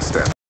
Standby.